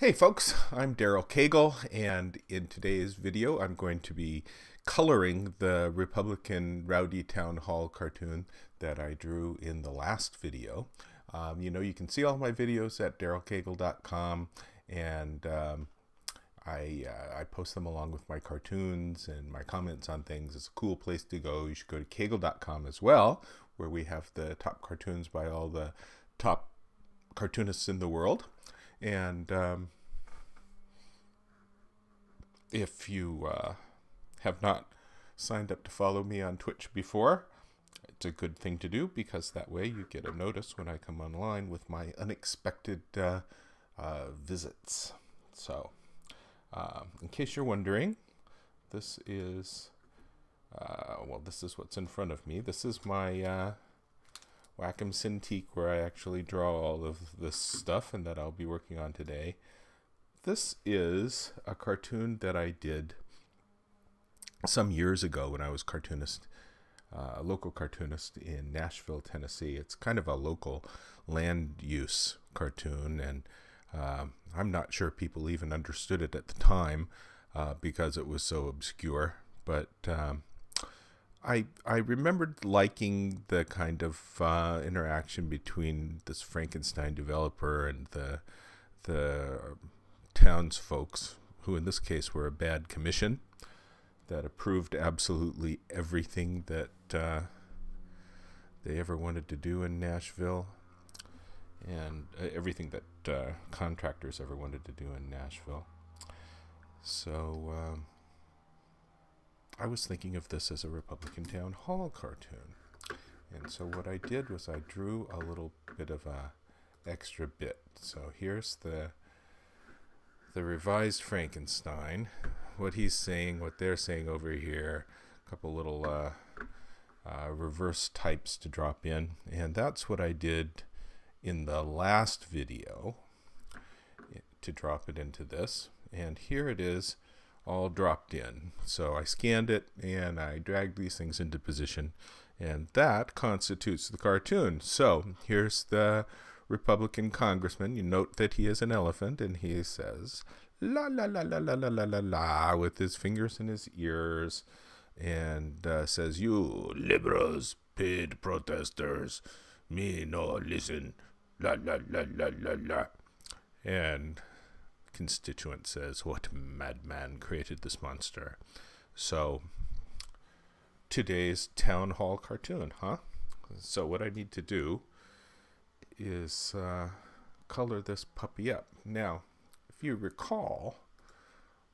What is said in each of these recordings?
Hey folks, I'm Daryl Cagle, and in today's video I'm going to be coloring the Republican Rowdy Town Hall cartoon that I drew in the last video. Um, you know, you can see all my videos at darylcagle.com, and um, I, uh, I post them along with my cartoons and my comments on things. It's a cool place to go. You should go to cagle.com as well, where we have the top cartoons by all the top cartoonists in the world. And um, if you uh, have not signed up to follow me on Twitch before, it's a good thing to do because that way you get a notice when I come online with my unexpected uh, uh, visits. So, uh, in case you're wondering, this is, uh, well, this is what's in front of me. This is my uh, Wacom Cintiq where I actually draw all of this stuff and that I'll be working on today. This is a cartoon that I did some years ago when I was cartoonist, uh, a local cartoonist in Nashville, Tennessee. It's kind of a local land use cartoon, and um, I'm not sure people even understood it at the time uh, because it was so obscure. But um, I I remembered liking the kind of uh, interaction between this Frankenstein developer and the the townsfolks, who in this case were a bad commission that approved absolutely everything that uh, they ever wanted to do in Nashville, and uh, everything that uh, contractors ever wanted to do in Nashville. So. Um, I was thinking of this as a Republican Town Hall cartoon. And so what I did was I drew a little bit of a extra bit. So here's the the revised Frankenstein, what he's saying, what they're saying over here, a couple little uh, uh, reverse types to drop in, and that's what I did in the last video to drop it into this. And here it is all dropped in. So I scanned it and I dragged these things into position and that constitutes the cartoon. So here's the Republican congressman. You note that he is an elephant and he says la la la la la la la la la with his fingers in his ears and uh, says you liberals paid protesters me no listen la la la la la la and constituent says, What madman created this monster? So, today's town hall cartoon, huh? So, what I need to do is uh, color this puppy up. Now, if you recall,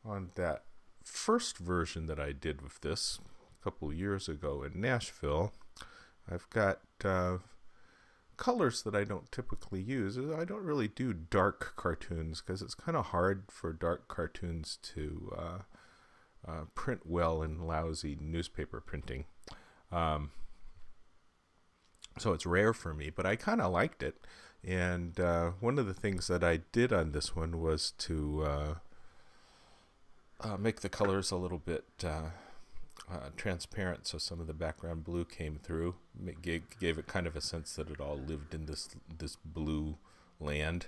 on that first version that I did with this a couple years ago in Nashville, I've got uh, colors that I don't typically use. I don't really do dark cartoons because it's kind of hard for dark cartoons to uh, uh, print well in lousy newspaper printing. Um, so it's rare for me, but I kind of liked it. And uh, one of the things that I did on this one was to uh, uh, make the colors a little bit uh, uh, transparent, so some of the background blue came through. It gave, gave it kind of a sense that it all lived in this this blue land,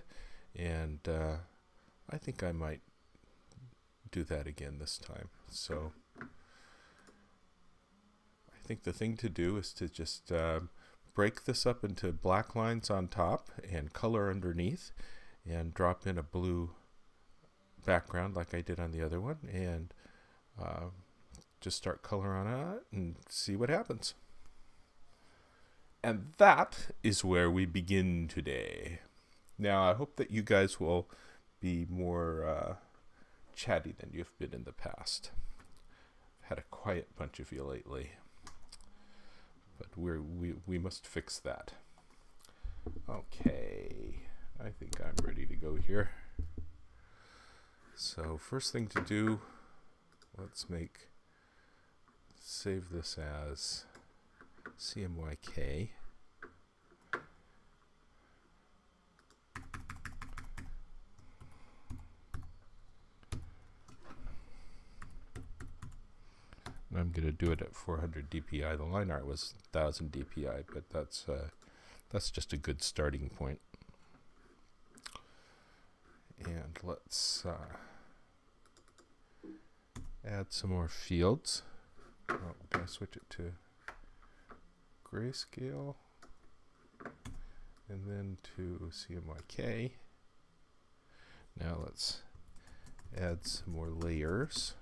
and uh, I think I might do that again this time. So I think the thing to do is to just break this up into black lines on top and color underneath, and drop in a blue background like I did on the other one, and uh, just start color on it and see what happens. And that is where we begin today. Now, I hope that you guys will be more uh, chatty than you've been in the past. I've had a quiet bunch of you lately, but we're, we, we must fix that. Okay, I think I'm ready to go here. So first thing to do, let's make save this as CMYK. I'm going to do it at 400 dpi. The line art was 1000 dpi, but that's uh, that's just a good starting point. And let's uh, add some more fields. Oh, gotta switch it to grayscale and then to CMYK. Now let's add some more layers.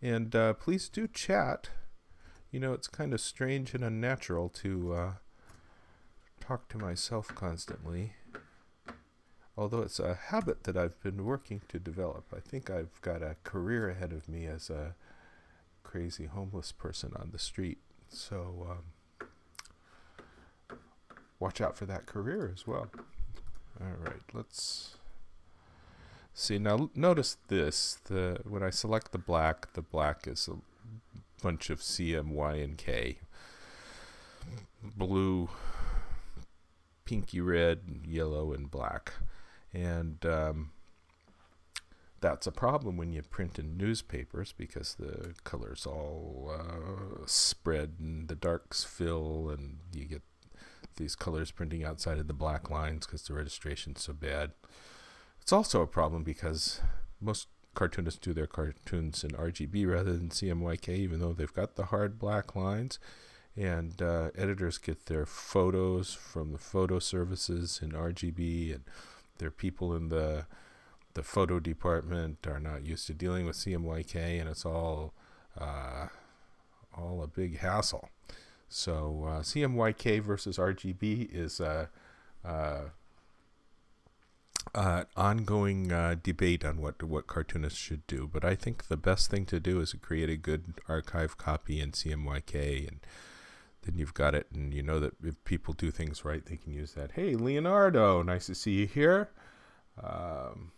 And uh, please do chat. You know, it's kind of strange and unnatural to uh, talk to myself constantly. Although it's a habit that I've been working to develop. I think I've got a career ahead of me as a crazy homeless person on the street. So um, watch out for that career as well. All right, let's see now. Notice this: the when I select the black, the black is a bunch of C, M, Y, and K. Blue, pinky red, yellow, and black, and um, that's a problem when you print in newspapers because the colors all uh, spread and the darks fill and you get these colors printing outside of the black lines because the registration's so bad. It's also a problem because most cartoonists do their cartoons in RGB rather than CMYK, even though they've got the hard black lines. And uh, editors get their photos from the photo services in RGB, and their people in the the photo department are not used to dealing with CMYK, and it's all uh, all a big hassle. So uh, CMYK versus RGB is a, a, a ongoing uh, debate on what what cartoonists should do. But I think the best thing to do is create a good archive copy in CMYK, and then you've got it, and you know that if people do things right, they can use that. Hey, Leonardo, nice to see you here. Um,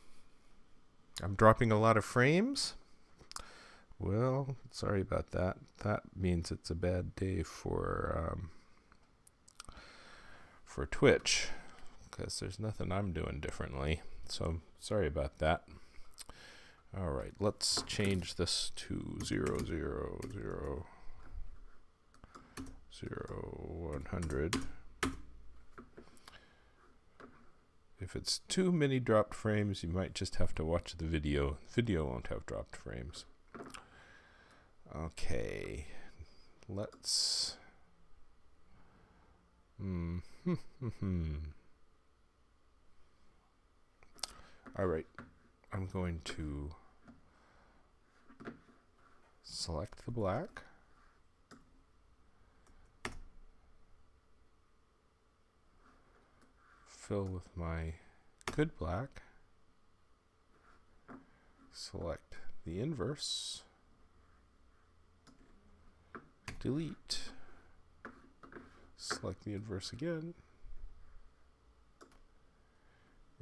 I'm dropping a lot of frames. Well, sorry about that. That means it's a bad day for um, for Twitch because there's nothing I'm doing differently. So sorry about that. All right, let's change this to zero zero zero zero one hundred. If it's too many dropped frames, you might just have to watch the video. Video won't have dropped frames. Okay, let's. Hmm. hmm, hmm, hmm. All right, I'm going to select the black. fill with my good black, select the inverse, delete, select the inverse again,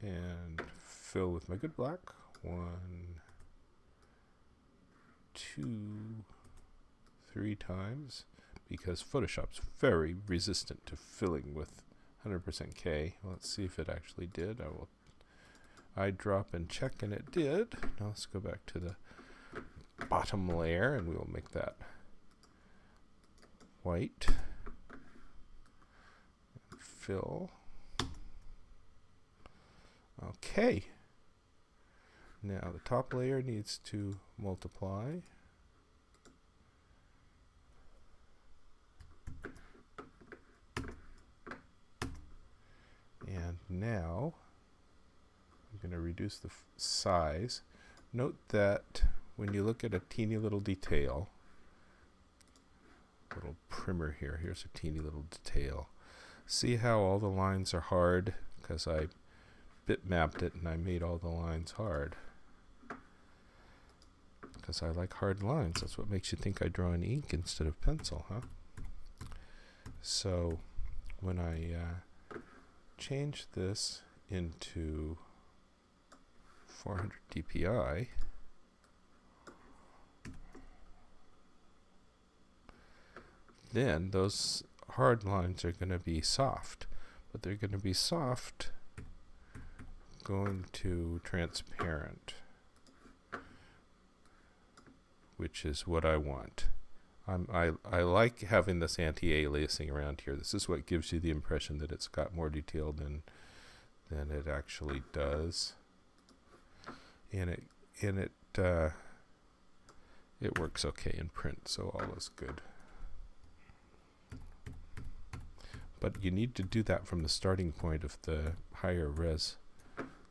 and fill with my good black, one, two, three times, because Photoshop's very resistant to filling with 100% K. Let's see if it actually did. I will I drop and check and it did. Now let's go back to the bottom layer and we will make that white. Fill. Okay. Now the top layer needs to multiply. And now I'm going to reduce the size. Note that when you look at a teeny little detail, little primer here, here's a teeny little detail. See how all the lines are hard because I bitmapped it and I made all the lines hard. Because I like hard lines. That's what makes you think I draw in ink instead of pencil, huh? So when I uh, change this into 400 dpi then those hard lines are going to be soft but they're going to be soft going to transparent which is what I want I'm, I, I like having this anti-aliasing around here. This is what gives you the impression that it's got more detail than than it actually does. And it and it uh, it works okay in print, so all is good. But you need to do that from the starting point of the higher res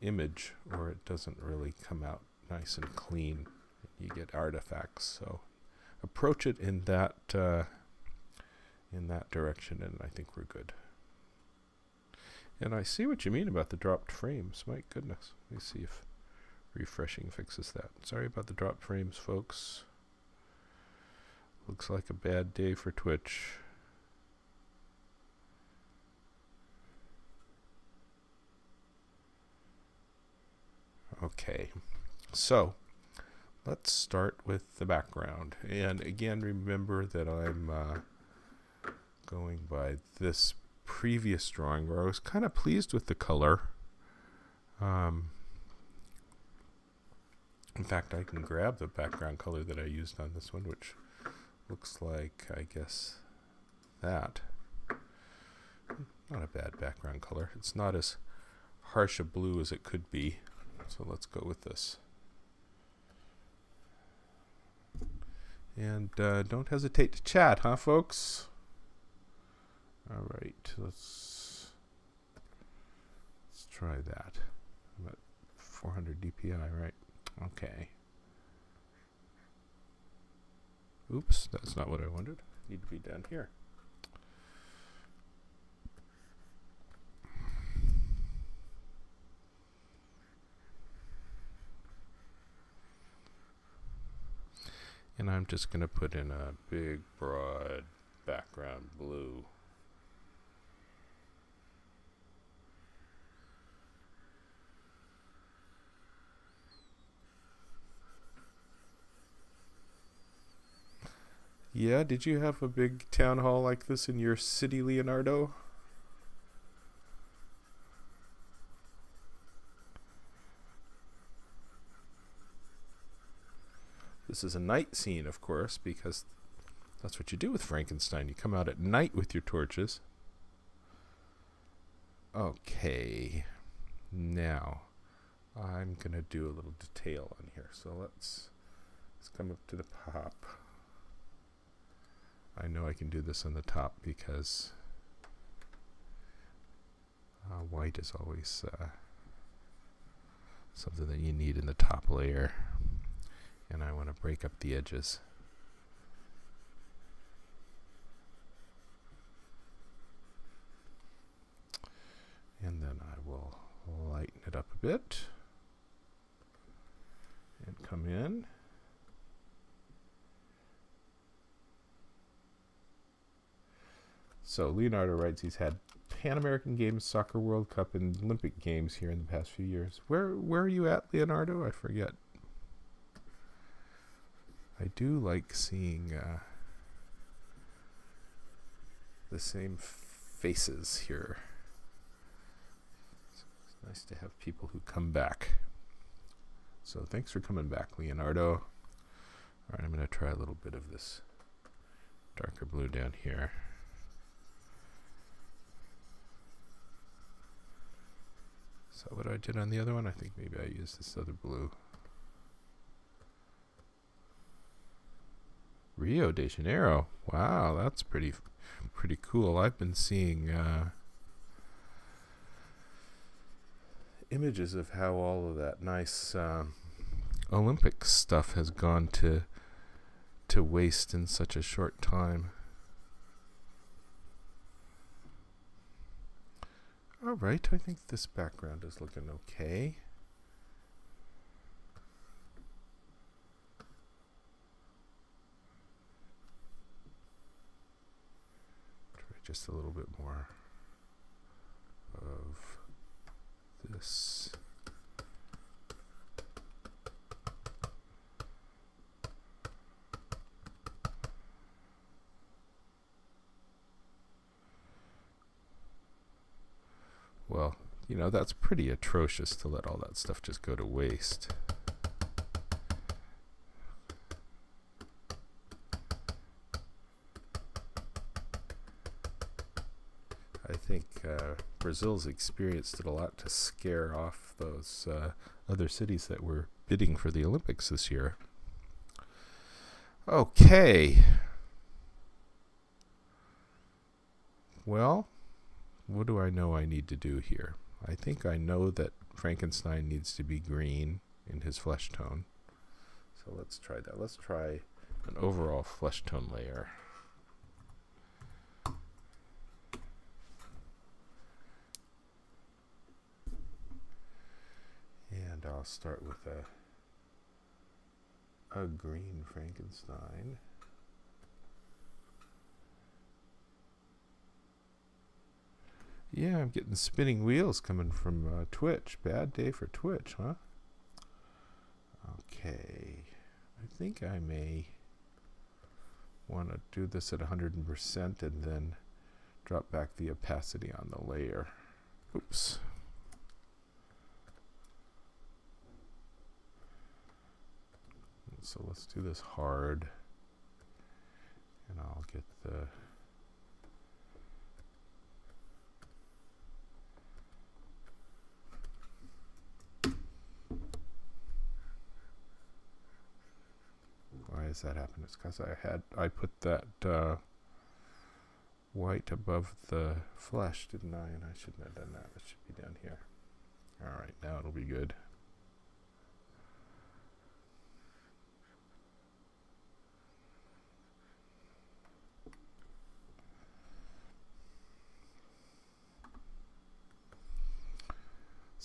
image, or it doesn't really come out nice and clean. You get artifacts. So approach it in that uh, in that direction, and I think we're good. And I see what you mean about the dropped frames. My goodness. Let me see if refreshing fixes that. Sorry about the dropped frames, folks. Looks like a bad day for Twitch. Okay, so let's start with the background. And again, remember that I'm uh, going by this previous drawing where I was kind of pleased with the color. Um, in fact, I can grab the background color that I used on this one, which looks like, I guess, that. Not a bad background color. It's not as harsh a blue as it could be. So let's go with this. And uh, don't hesitate to chat, huh, folks? All right, let's let's try that. I'm at 400 DPI, right? Okay. Oops, that's not what I wanted. Need to be down here. And I'm just going to put in a big, broad background blue. Yeah, did you have a big town hall like this in your city, Leonardo? This is a night scene, of course, because that's what you do with Frankenstein. You come out at night with your torches. Okay. Now, I'm going to do a little detail on here. So let's, let's come up to the pop. I know I can do this on the top because uh, white is always uh, something that you need in the top layer and I want to break up the edges. And then I will lighten it up a bit and come in. So Leonardo writes he's had Pan American Games, Soccer World Cup, and Olympic Games here in the past few years. Where where are you at, Leonardo? I forget. I do like seeing uh, the same faces here. It's nice to have people who come back. So thanks for coming back, Leonardo. All right, I'm going to try a little bit of this darker blue down here. Is that what I did on the other one? I think maybe I used this other blue. Rio de Janeiro. Wow, that's pretty pretty cool. I've been seeing uh, images of how all of that nice um, Olympic stuff has gone to to waste in such a short time. All right, I think this background is looking okay. Just a little bit more of this. Well, you know, that's pretty atrocious to let all that stuff just go to waste. I think uh, Brazil's experienced it a lot to scare off those uh, other cities that were bidding for the Olympics this year. Okay. Well, what do I know I need to do here? I think I know that Frankenstein needs to be green in his flesh tone. So let's try that. Let's try an overall flesh tone layer. And I'll start with a a green Frankenstein. Yeah, I'm getting spinning wheels coming from uh, Twitch. Bad day for Twitch, huh? Okay. I think I may want to do this at 100% and then drop back the opacity on the layer. Oops. So let's do this hard. And I'll get the why does that happen? It's because I had I put that uh, white above the flesh, didn't I? And I shouldn't have done that. It should be down here. All right, now it'll be good.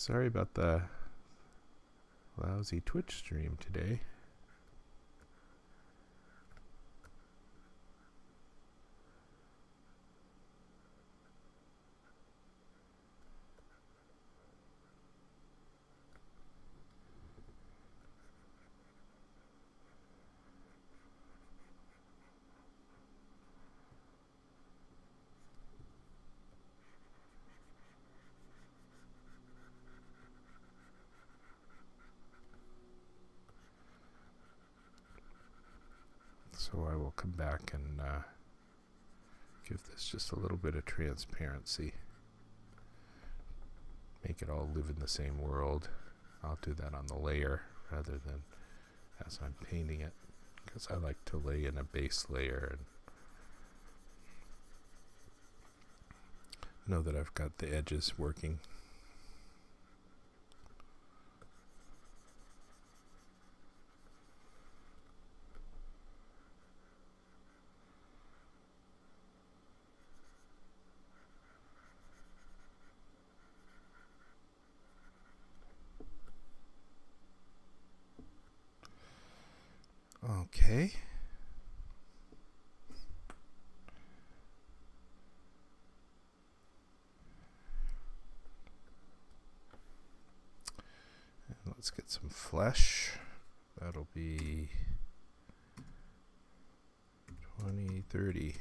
Sorry about the lousy Twitch stream today. So I will come back and uh, give this just a little bit of transparency. Make it all live in the same world. I'll do that on the layer rather than as I'm painting it because I like to lay in a base layer and know that I've got the edges working. Okay. And let's get some flesh. That'll be 20, 30.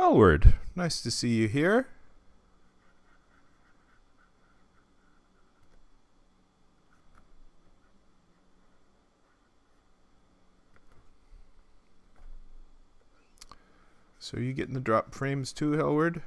Elward, nice to see you here. So you getting the drop frames too, Elward?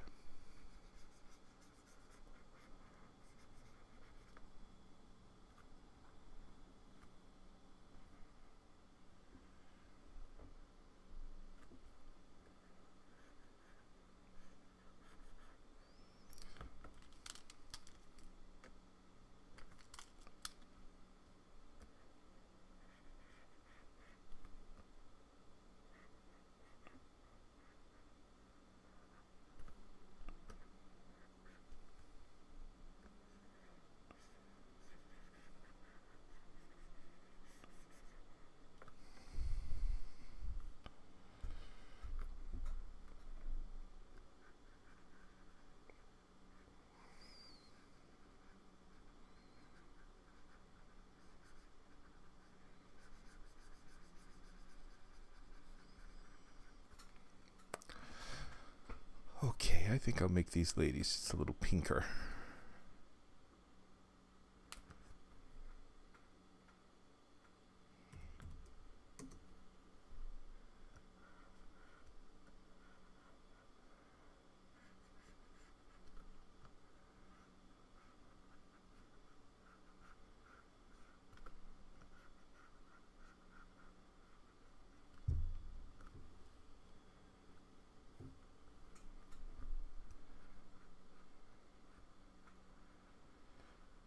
Think I'll make these ladies just a little pinker.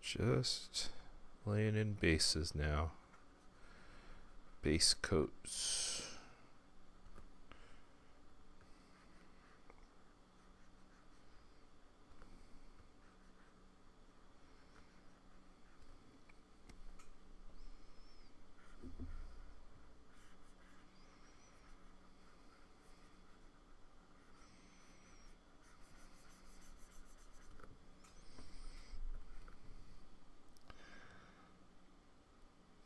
Just laying in bases now. Base coats.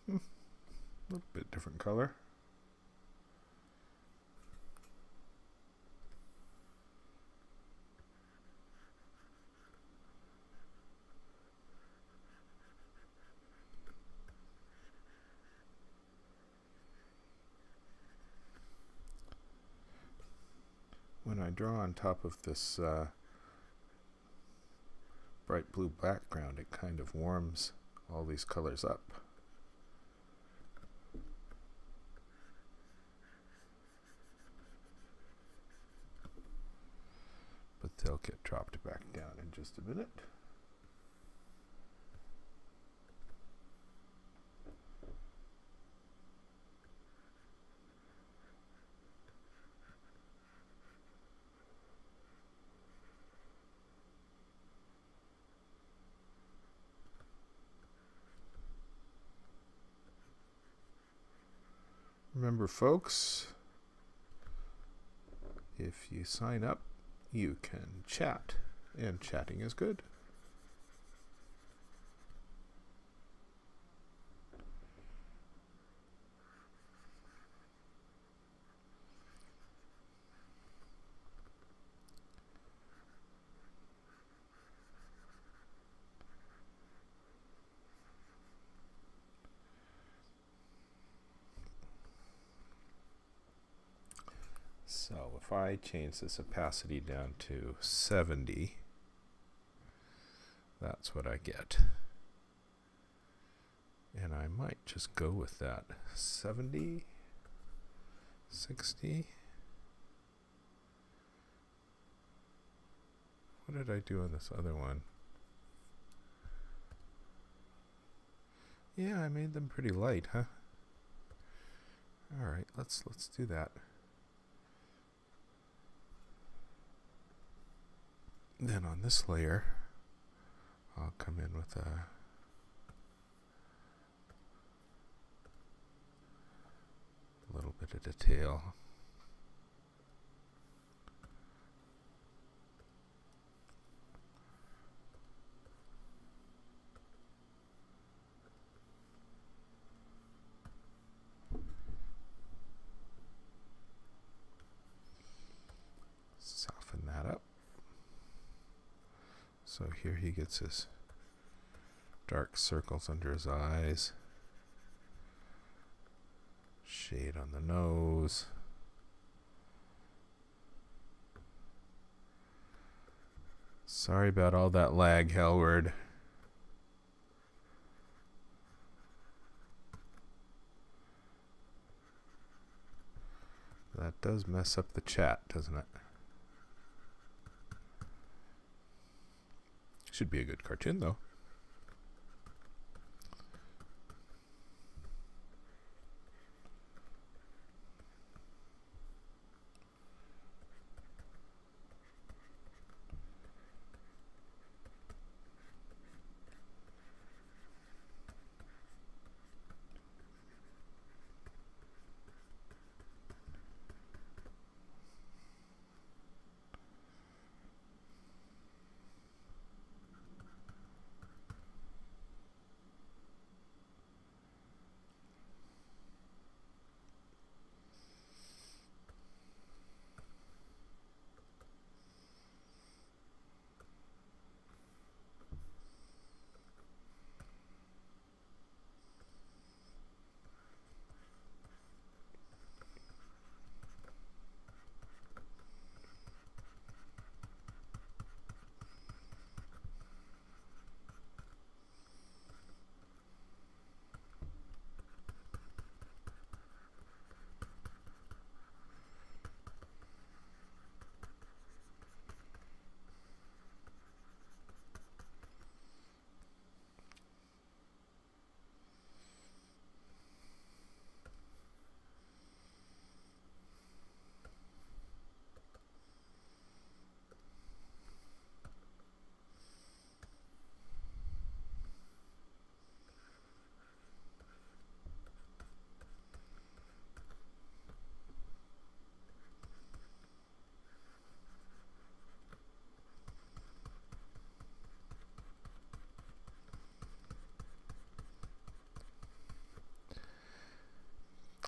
A little bit different color. When I draw on top of this uh, bright blue background, it kind of warms all these colors up. but they'll get dropped back down in just a minute. Remember, folks, if you sign up you can chat, and chatting is good. So if I change this opacity down to 70, that's what I get. And I might just go with that. 70, 60. What did I do on this other one? Yeah, I made them pretty light, huh? All right, let's let's do that. Then on this layer, I'll come in with a little bit of detail. So here he gets his dark circles under his eyes, shade on the nose. Sorry about all that lag, Hellward. That does mess up the chat, doesn't it? Should be a good cartoon, though.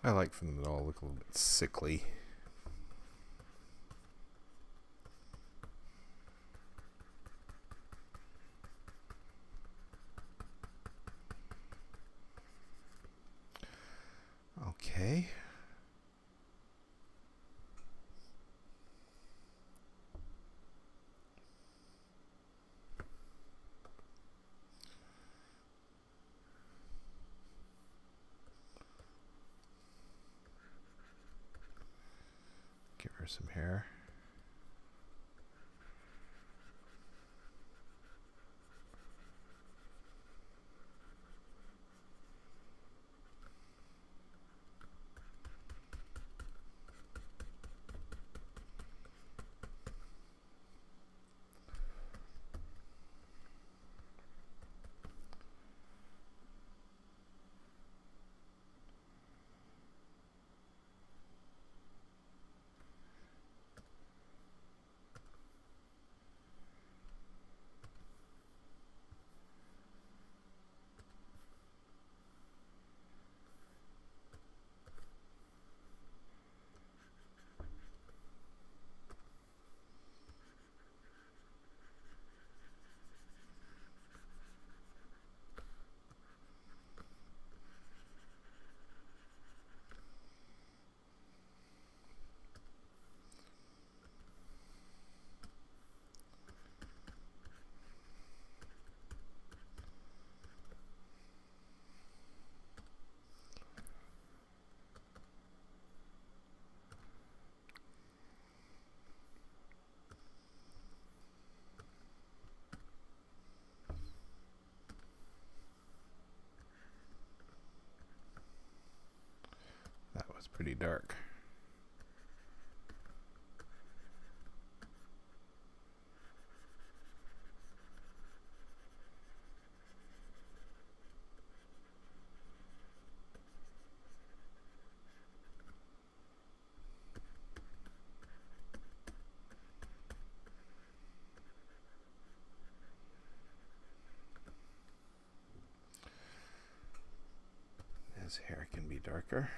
I like them to all look a little bit sickly. Dark. His hair can be darker.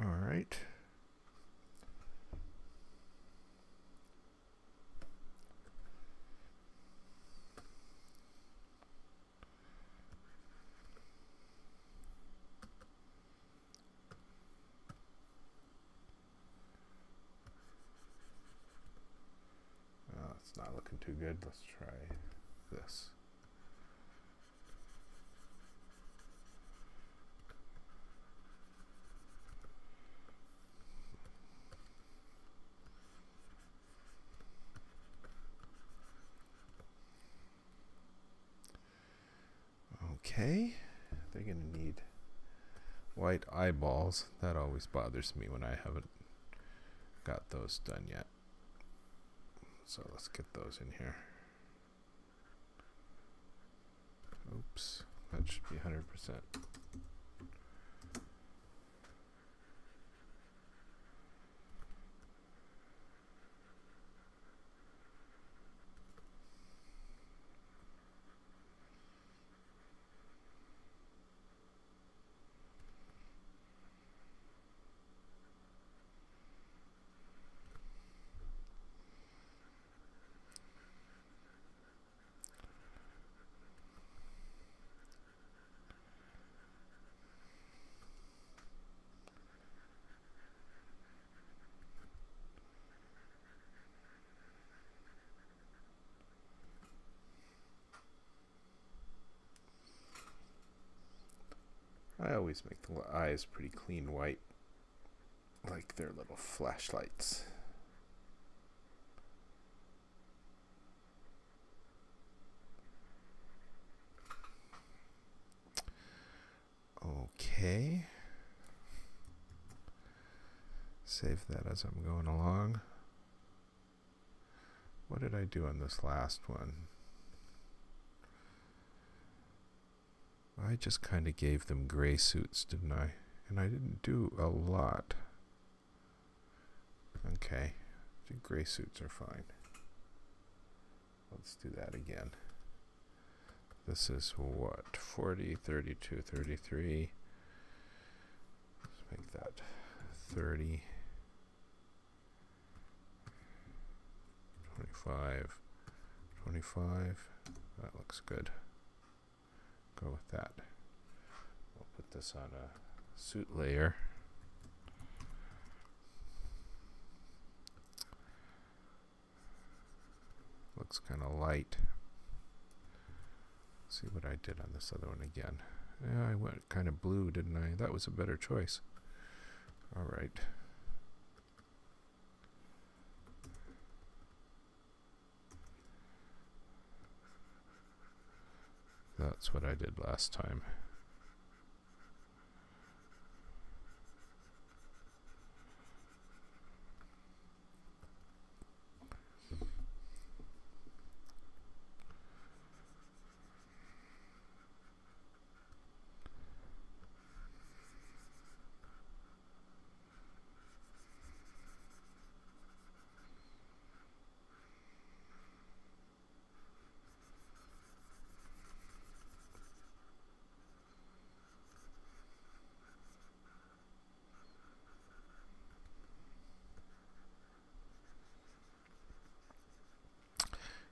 All right. Oh, it's not looking too good. Let's try this. Okay, they're gonna need white eyeballs. That always bothers me when I haven't got those done yet. So let's get those in here. Oops, that should be 100%. I always make the eyes pretty clean white, like they're little flashlights. Okay. Save that as I'm going along. What did I do on this last one? I just kind of gave them gray suits, didn't I? And I didn't do a lot. Okay, the gray suits are fine. Let's do that again. This is what? 40, 32, 33. Let's make that 30. 25. 25. That looks good. Go with that. We'll put this on a suit layer. Looks kind of light. Let's see what I did on this other one again. Yeah, I went kind of blue, didn't I? That was a better choice. All right. That's what I did last time.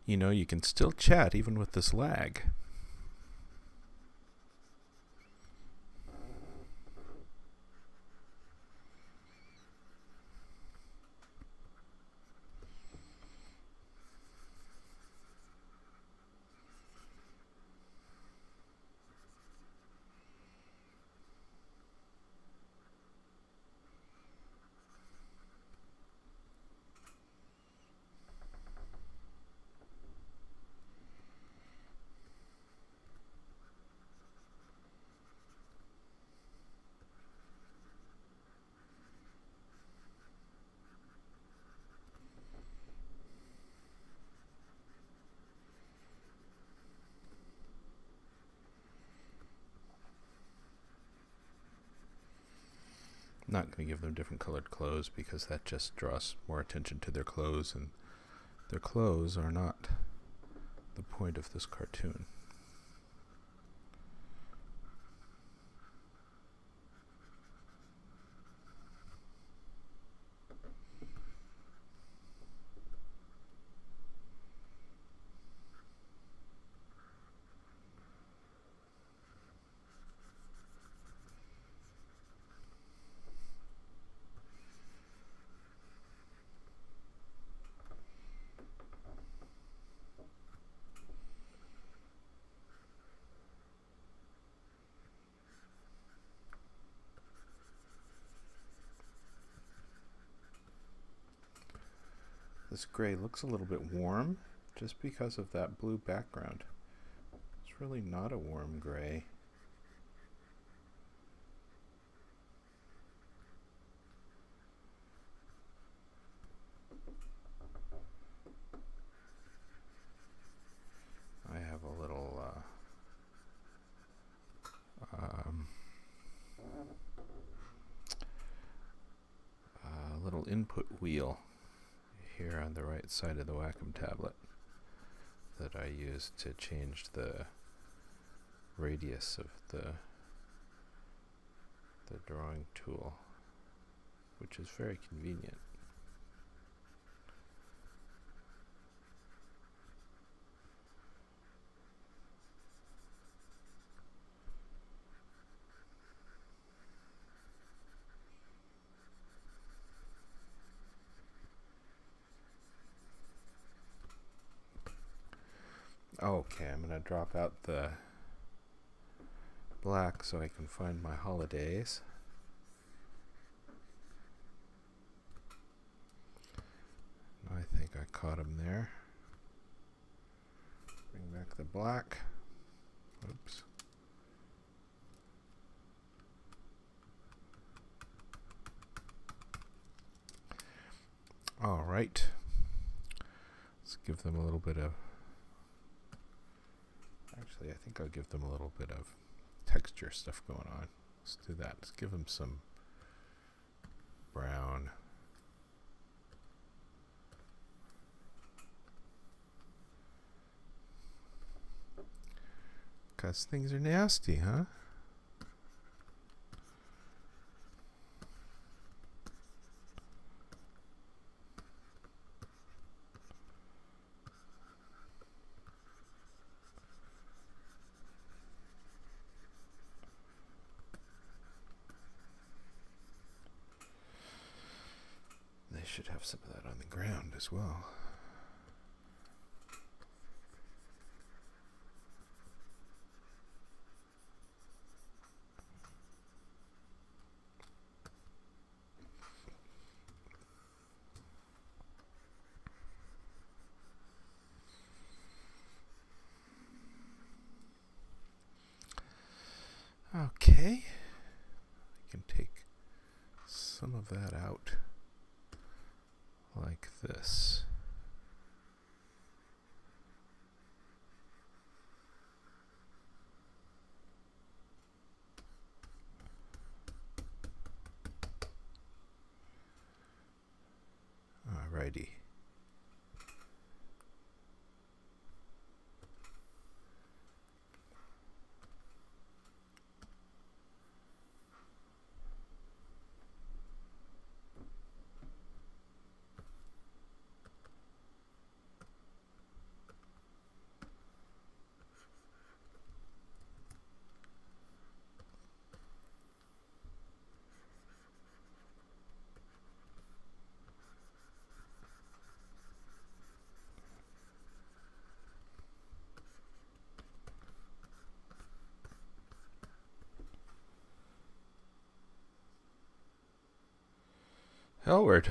You know, you can still chat even with this lag. Not going to give them different colored clothes because that just draws more attention to their clothes, and their clothes are not the point of this cartoon. This gray looks a little bit warm just because of that blue background. It's really not a warm gray. I have a little uh, um, a little input wheel here on the right side of the Wacom tablet that I use to change the radius of the the drawing tool which is very convenient Okay, I'm going to drop out the black so I can find my holidays. I think I caught him there. Bring back the black. Oops. All right. Let's give them a little bit of think I'll give them a little bit of texture stuff going on. Let's do that. Let's give them some brown. Because things are nasty, huh? As well. Okay, I can take some of that out like this. Alrighty. Howard.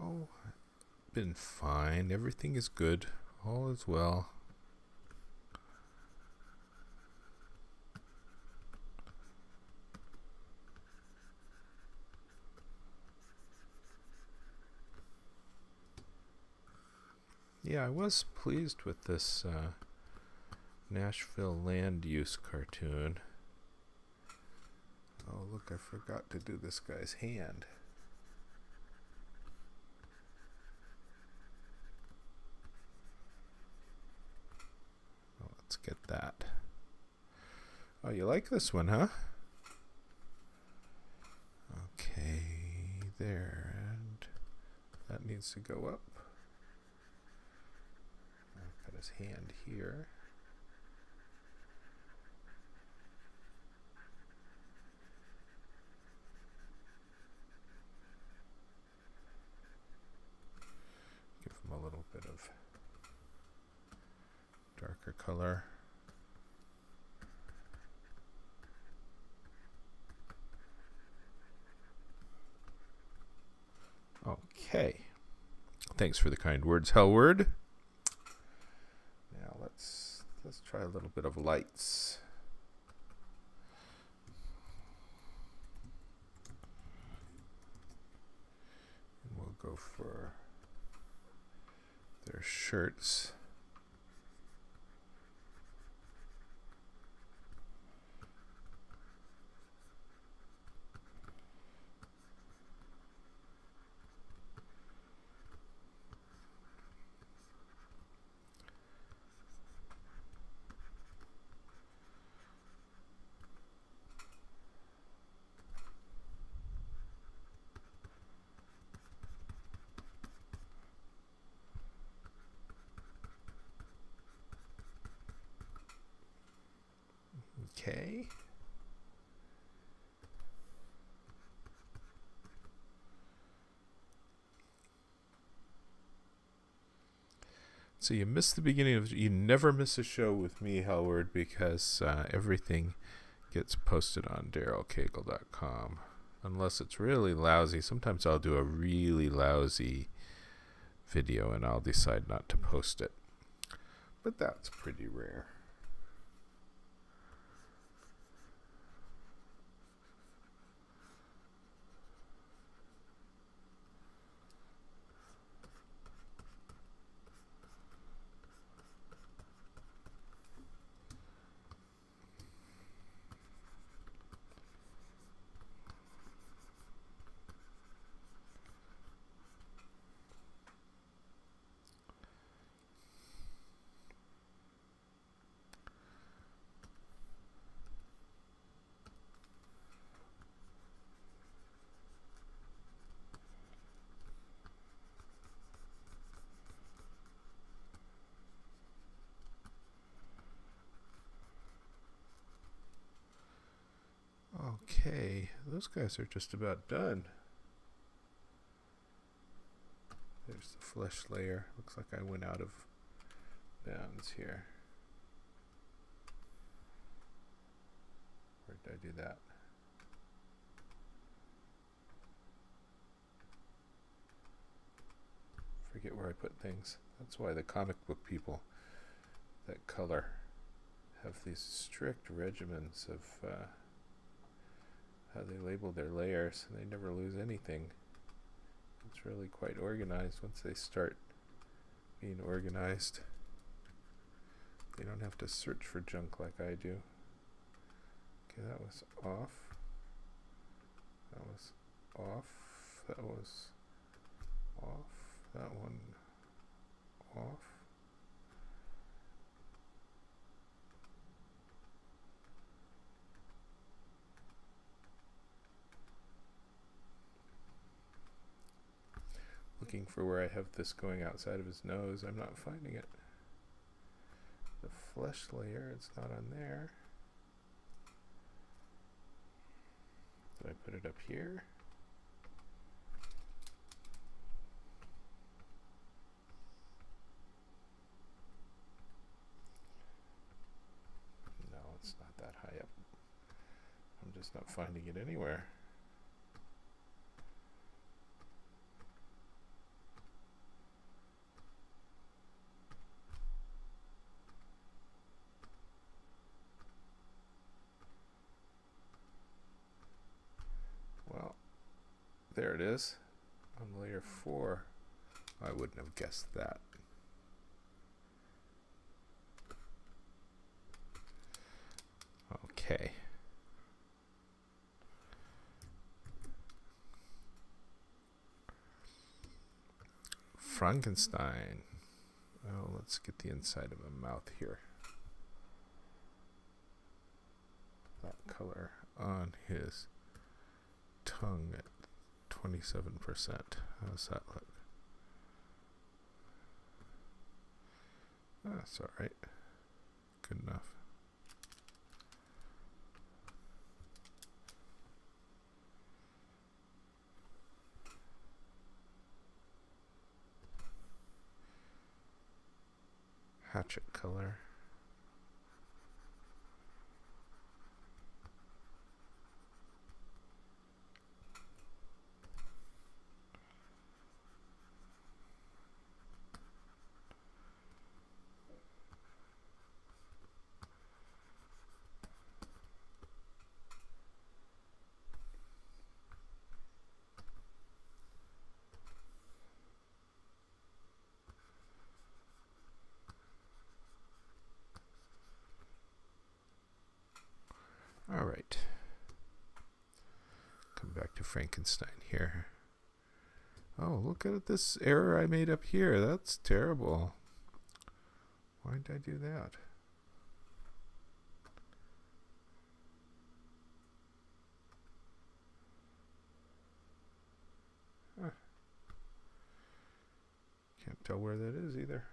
Oh, been fine. Everything is good. All is well. Yeah, I was pleased with this uh, Nashville land use cartoon. Oh, look, I forgot to do this guy's hand. Well, let's get that. Oh, you like this one, huh? Okay, there, and that needs to go up. I've got his hand here. Give him a little bit of darker color. Okay. Thanks for the kind words, Hellward. Now let's let's try a little bit of lights. And we'll go for their shirts. Okay. So you miss the beginning of you never miss a show with me, Hellward, because uh, everything gets posted on darylcagle.com. Unless it's really lousy. Sometimes I'll do a really lousy video and I'll decide not to post it. But that's pretty rare. Those guys are just about done. There's the flesh layer. Looks like I went out of bounds here. Where did I do that? Forget where I put things. That's why the comic book people, that color, have these strict regimens of uh, how they label their layers. And they never lose anything. It's really quite organized once they start being organized. They don't have to search for junk like I do. Okay, that was off. That was off. That was off. That one off. Looking for where I have this going outside of his nose. I'm not finding it. The flesh layer, it's not on there. Did I put it up here? No, it's not that high up. I'm just not finding it anywhere. Well, there it is on layer 4. I wouldn't have guessed that. Okay. Frankenstein. Oh, let's get the inside of a mouth here. That color on his tongue 27%. How's that look? That's alright. Good enough. Hatchet color. All right. Come back to Frankenstein here. Oh, look at this error I made up here. That's terrible. Why did I do that? Huh. Can't tell where that is either.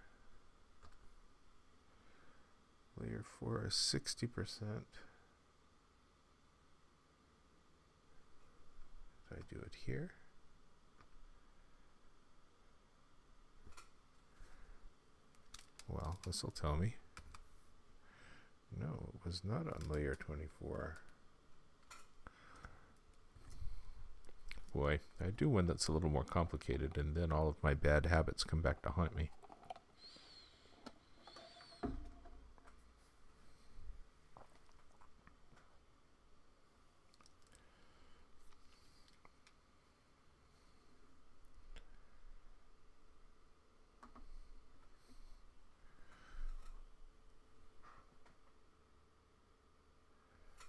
Layer 4 is 60%. Did I do it here? Well, this will tell me. No, it was not on layer 24. Boy, I do one that's a little more complicated, and then all of my bad habits come back to haunt me.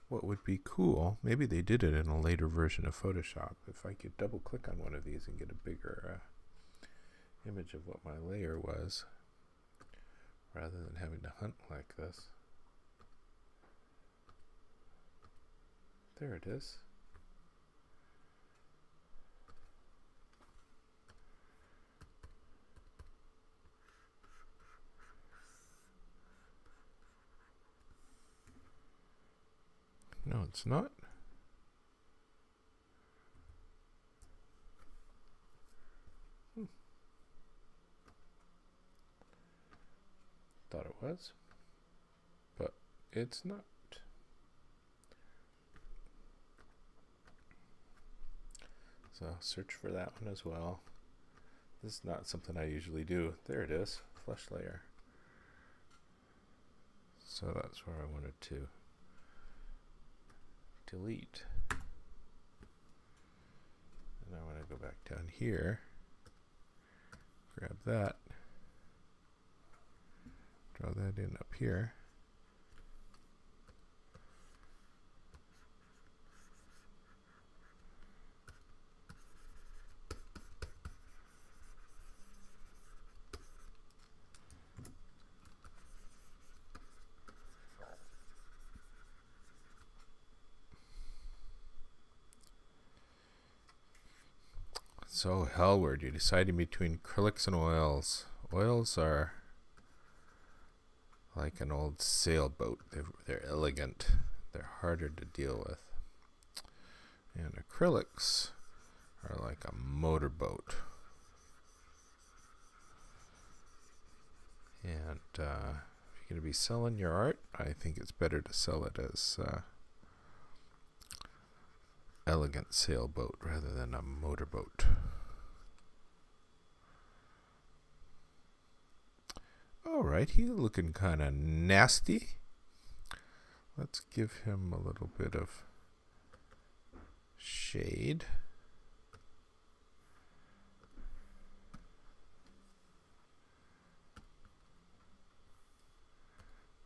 what would be cool, maybe they did it in a later version of Photoshop, if I could double click on one of these and get a bigger uh, image of what my layer was, rather than having to hunt like this. There it is. No, it's not. Hmm. Thought it was, but it's not. So I'll search for that one as well. This is not something I usually do. There it is, flesh layer. So that's where I wanted to delete. And I want to go back down here, grab that, draw that in up here. So, Hellward, you're deciding between acrylics and oils. Oils are like an old sailboat. They're, they're elegant. They're harder to deal with. And acrylics are like a motorboat. And uh, if you're going to be selling your art, I think it's better to sell it as uh, elegant sailboat rather than a motorboat. Alright, he's looking kind of nasty. Let's give him a little bit of shade.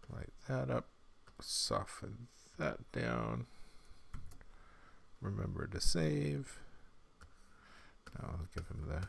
Light that up, soften that down. Remember to save. I'll give him the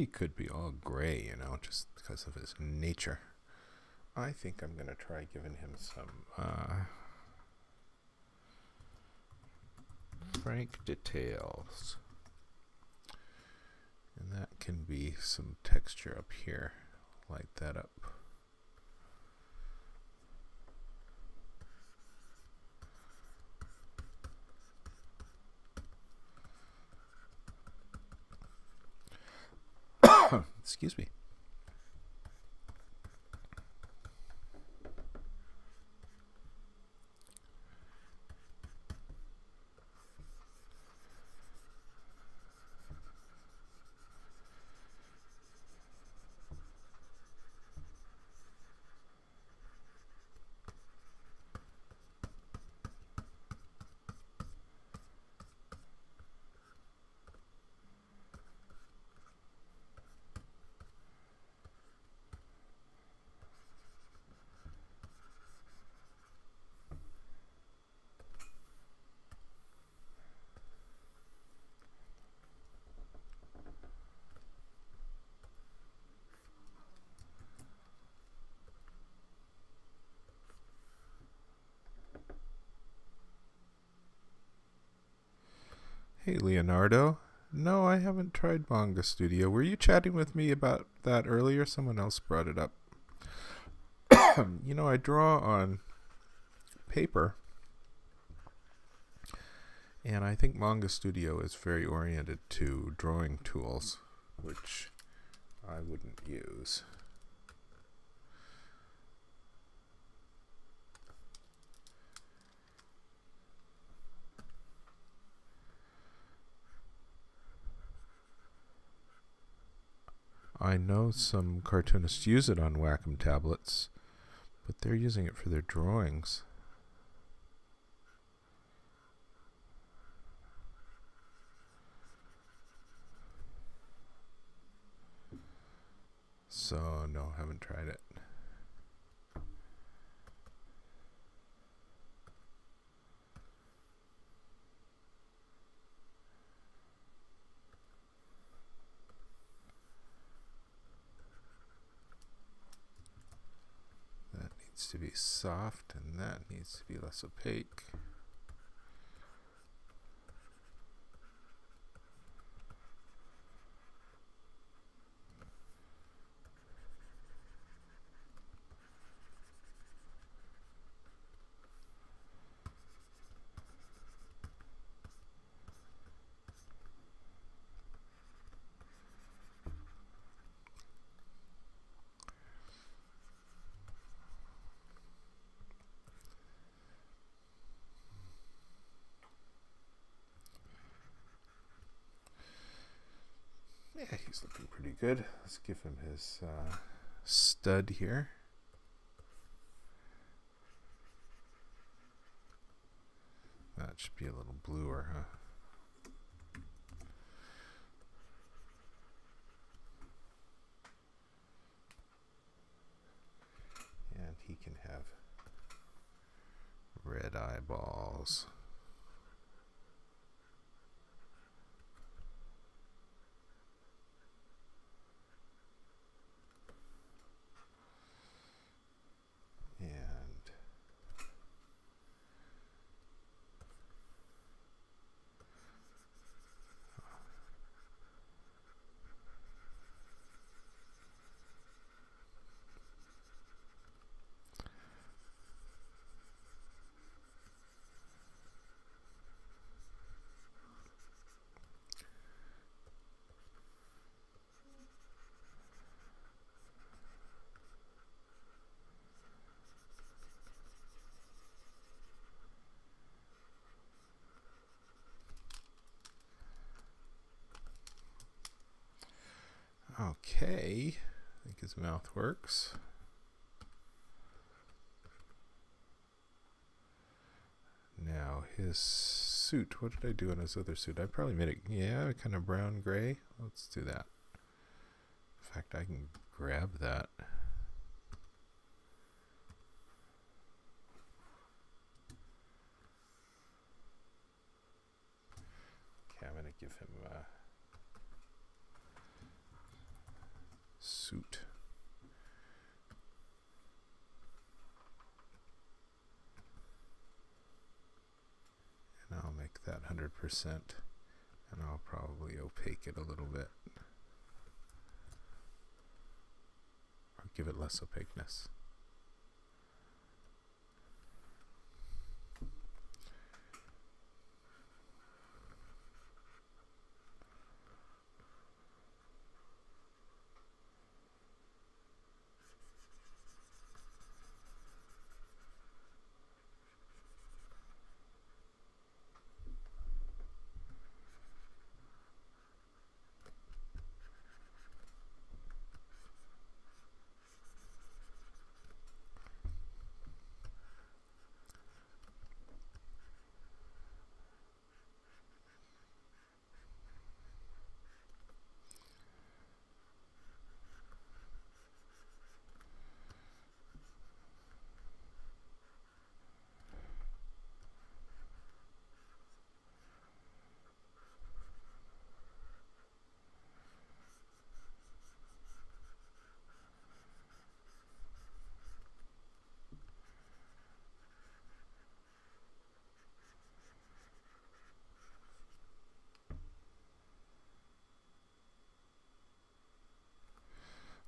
He could be all gray, you know, just because of his nature. I think I'm going to try giving him some uh, frank details. And that can be some texture up here. Light that up. Excuse me. Hey, Leonardo. No, I haven't tried Manga Studio. Were you chatting with me about that earlier? Someone else brought it up. you know, I draw on paper. And I think Manga Studio is very oriented to drawing tools, which I wouldn't use. I know some cartoonists use it on Wacom tablets, but they're using it for their drawings. So, no, haven't tried it. That needs to be soft and that needs to be less opaque. Yeah, he's looking pretty good. Let's give him his uh, stud here. That should be a little bluer, huh? And he can have red eyeballs. And okay, I think his mouth works. Now his suit. What did I do on his other suit? I probably made it. Yeah, kind of brown gray. Let's do that. In fact, I can grab that. Okay, I'm gonna give him a suit. And I'll make that 100% and I'll probably opaque it a little bit. Or give it less opaqueness.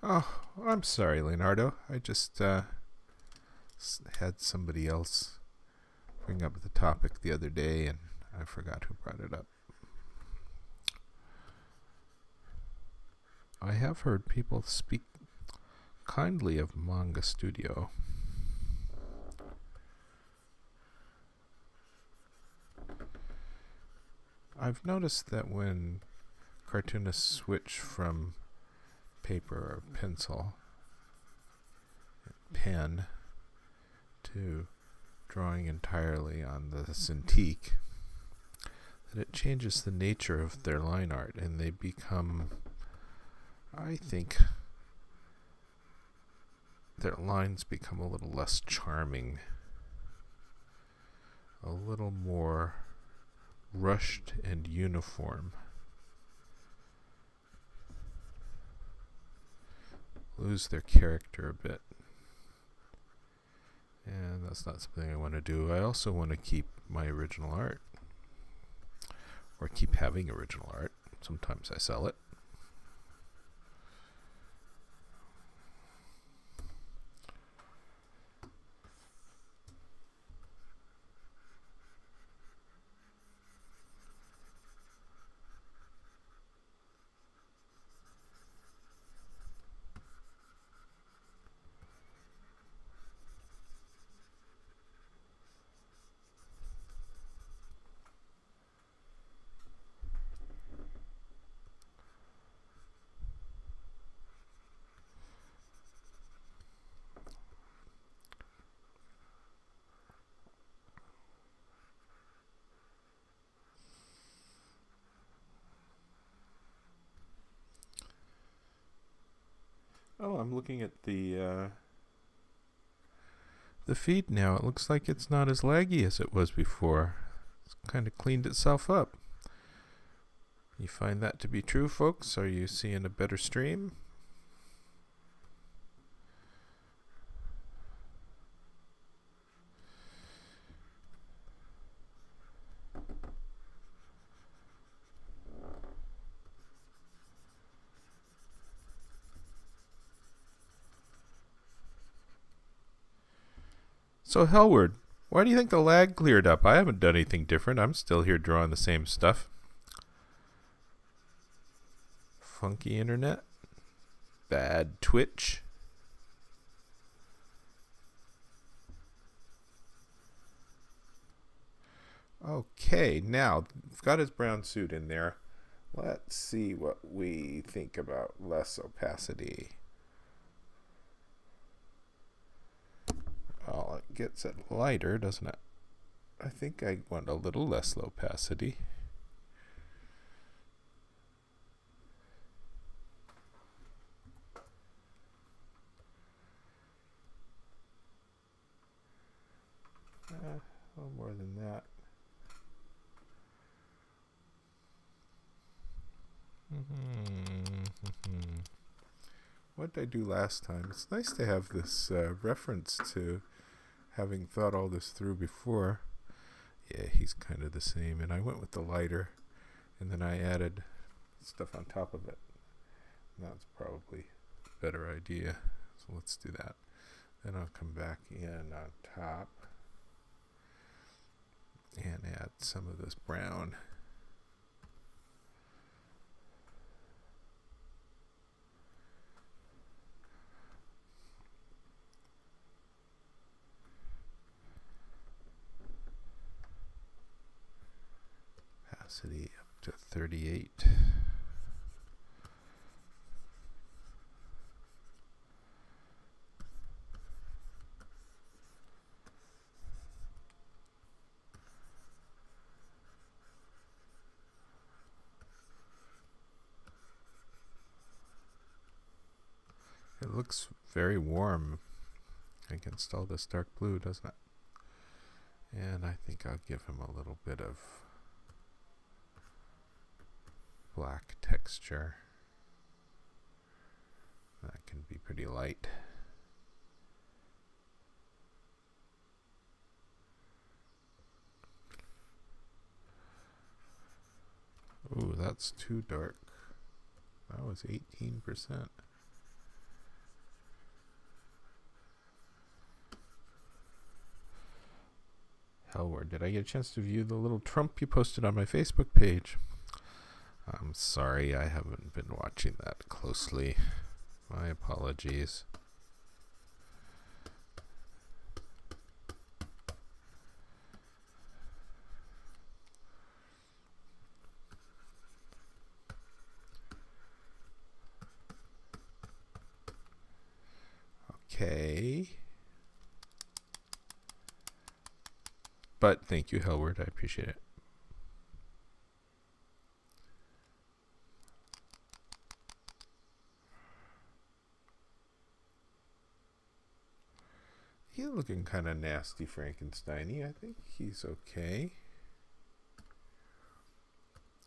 Oh, I'm sorry, Leonardo. I just uh, had somebody else bring up the topic the other day, and I forgot who brought it up. I have heard people speak kindly of Manga Studio. I've noticed that when cartoonists switch from paper or pencil, pen, to drawing entirely on the Cintiq, that it changes the nature of their line art and they become, I think, their lines become a little less charming, a little more rushed and uniform. Lose their character a bit. And that's not something I want to do. I also want to keep my original art. Or keep having original art. Sometimes I sell it. I'm looking at the uh, the feed now. It looks like it's not as laggy as it was before. It's kind of cleaned itself up. You find that to be true, folks? Are you seeing a better stream? So, Hellward, why do you think the lag cleared up? I haven't done anything different. I'm still here drawing the same stuff. Funky internet. Bad Twitch. Okay, now, we've got his brown suit in there. Let's see what we think about less opacity. Well, it gets it lighter, doesn't it? I think I want a little less opacity. Uh, a little more than that. Mm -hmm. what did I do last time? It's nice to have this uh, reference to having thought all this through before, yeah, he's kind of the same. And I went with the lighter, and then I added stuff on top of it. And that's probably a better idea. So let's do that. Then I'll come back in on top and add some of this brown. Opacity up to 38. It looks very warm against all this dark blue, doesn't it? And I think I'll give him a little bit of black texture. That can be pretty light. Ooh, that's too dark. That was 18%. Hellward, did I get a chance to view the little Trump you posted on my Facebook page? I'm sorry, I haven't been watching that closely. My apologies. okay. But thank you, Hellward. I appreciate it. Looking kind of nasty, Frankensteiny. I think he's okay.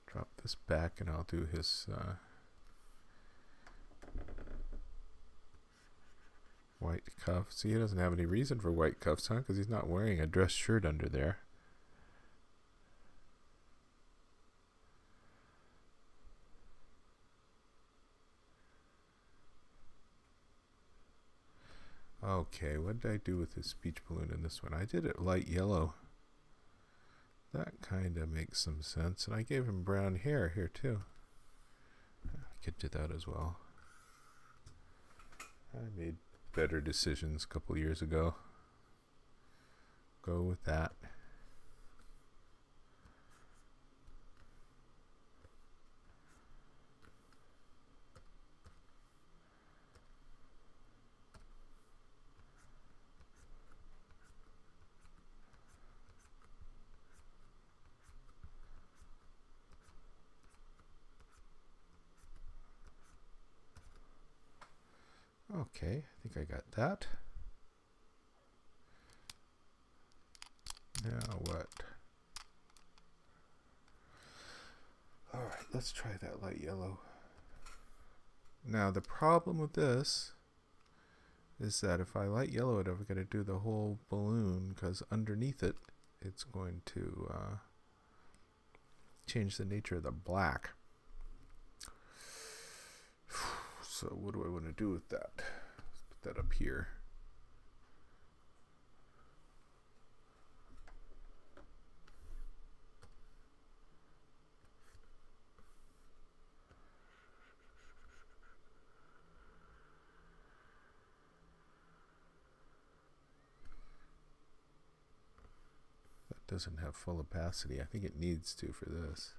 Drop this back and I'll do his uh, white cuffs. See, he doesn't have any reason for white cuffs, huh? Because he's not wearing a dress shirt under there. Okay, what did I do with this speech balloon in this one? I did it light yellow. That kind of makes some sense. And I gave him brown hair here too. I could do that as well. I made better decisions a couple years ago. Go with that. Okay, I think I got that. Now what? Alright, let's try that light yellow. Now the problem with this is that if I light yellow it, I'm going to do the whole balloon because underneath it, it's going to uh, change the nature of the black. So what do I want to do with that? That up here. That doesn't have full opacity. I think it needs to for this.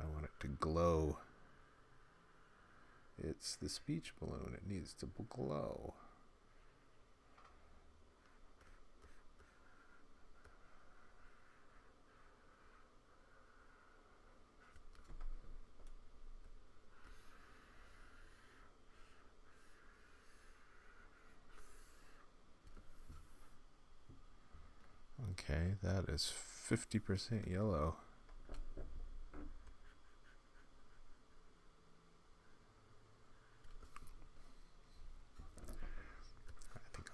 I want it to glow. It's the speech balloon. It needs to glow. Okay, that is 50% yellow.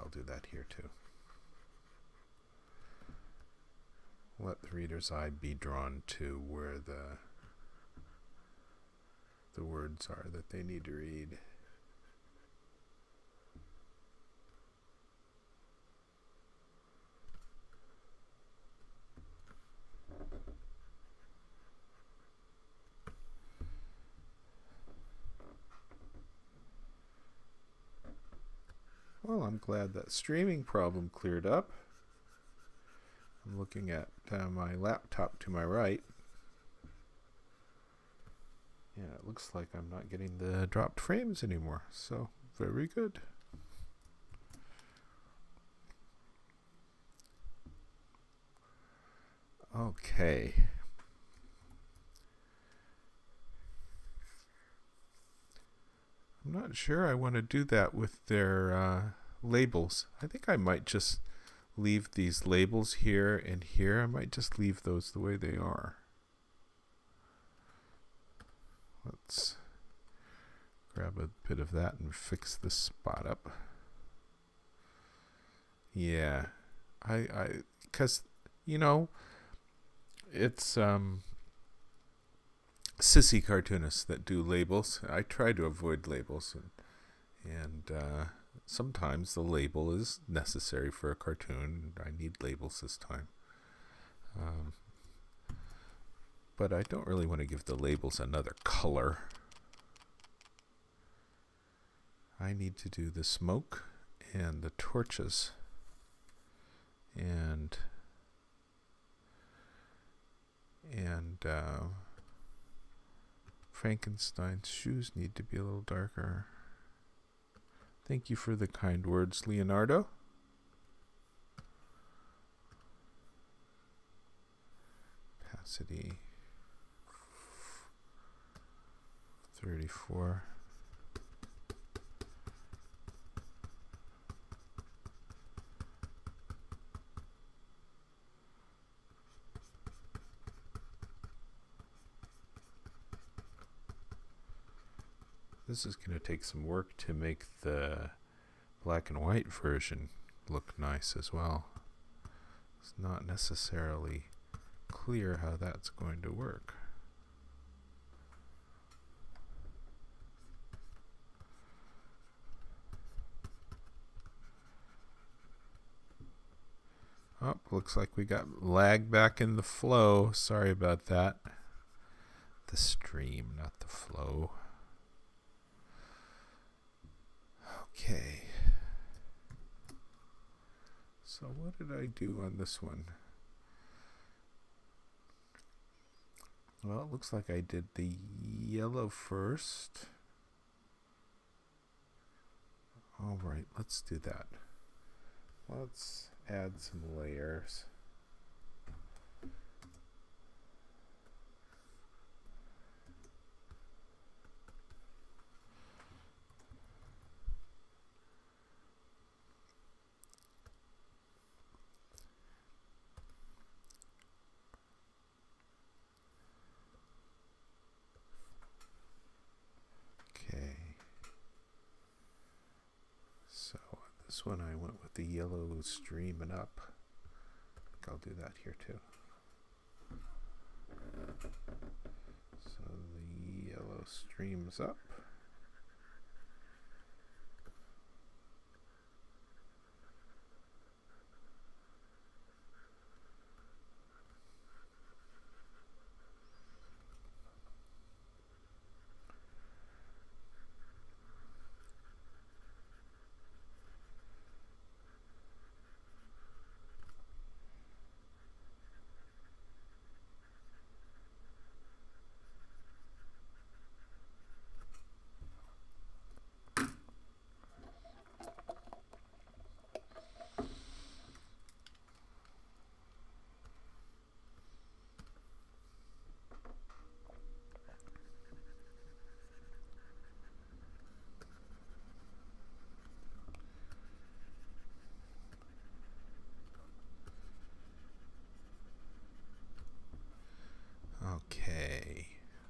I'll do that here too. Let the reader's eye be drawn to where the the words are that they need to read. Well, I'm glad that streaming problem cleared up. I'm looking at uh, my laptop to my right. Yeah, it looks like I'm not getting the dropped frames anymore. So, very good. Okay. I'm not sure I want to do that with their uh, labels. I think I might just leave these labels here and here. I might just leave those the way they are. Let's grab a bit of that and fix this spot up. Yeah, I, I, cause, you know, it's, um, sissy cartoonists that do labels. I try to avoid labels, and, and uh, sometimes the label is necessary for a cartoon. I need labels this time. Um, but I don't really want to give the labels another color. I need to do the smoke and the torches and and uh, Frankenstein's shoes need to be a little darker. Thank you for the kind words, Leonardo. Opacity 34. This is going to take some work to make the black and white version look nice as well. It's not necessarily clear how that's going to work. Oh, looks like we got lag back in the flow. Sorry about that. The stream, not the flow. Okay. So what did I do on this one? Well, it looks like I did the yellow first. All right, let's do that. Let's add some layers. This one I went with the streaming up. I'll do that here too. So the yellow streams up.